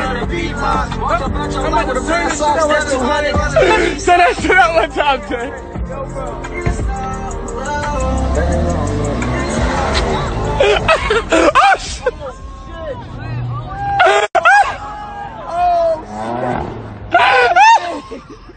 down. I'm about. Say that shit out one time, Jay. oh, shit. Oh, shit. Oh, shit.